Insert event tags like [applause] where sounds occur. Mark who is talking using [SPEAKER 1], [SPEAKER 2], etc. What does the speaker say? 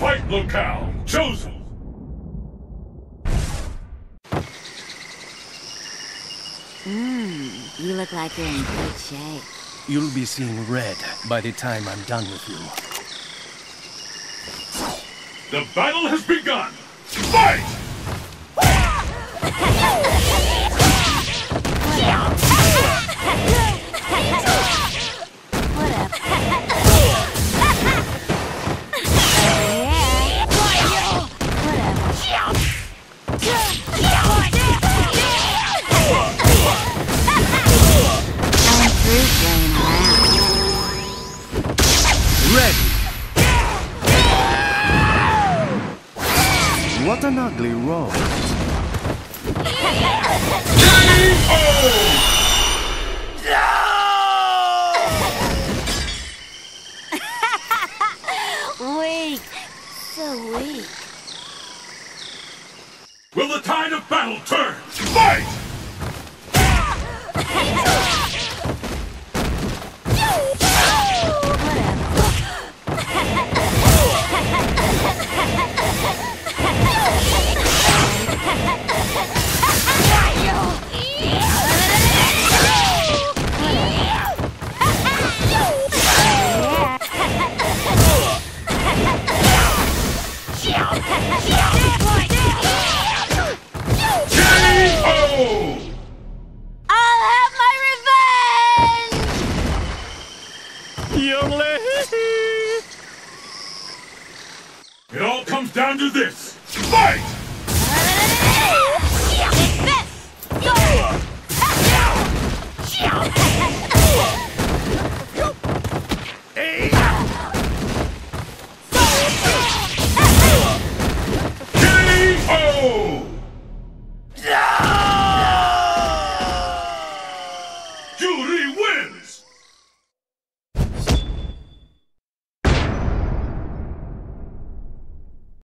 [SPEAKER 1] Fight locale chosen.
[SPEAKER 2] Mmm, you look like you're in good shape.
[SPEAKER 3] You'll be seeing red by the time I'm done with you.
[SPEAKER 1] The battle has begun. Fight! [laughs]
[SPEAKER 3] Ready! What an ugly roll. [laughs]
[SPEAKER 2] Weak. So weak.
[SPEAKER 1] Will the tide of battle turn? Fight! K.O. It all comes down to this. Fight! You